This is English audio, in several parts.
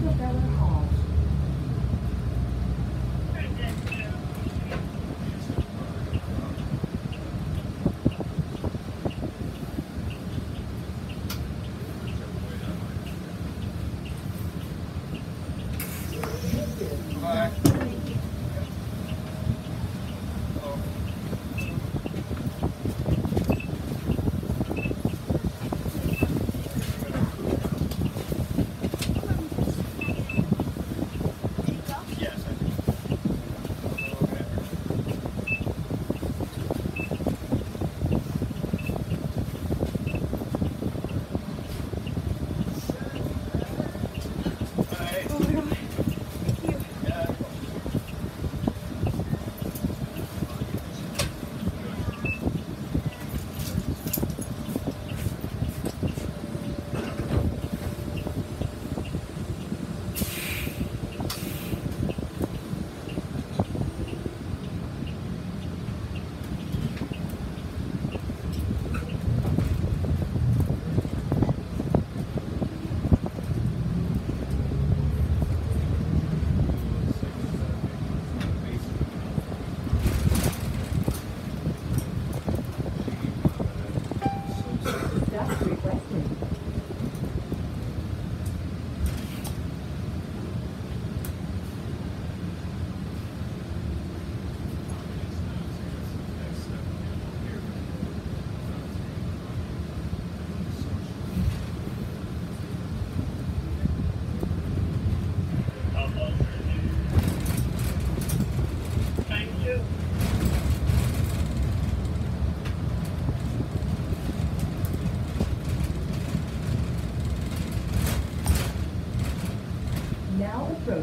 这边儿好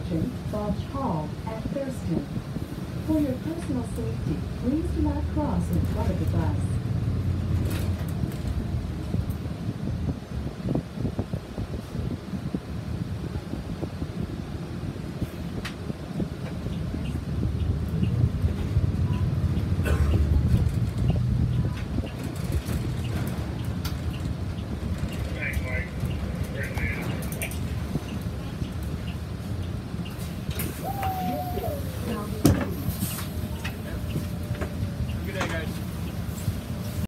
Approaching Balch Hall at Thurston. For your personal safety, please do not cross in front of the bus.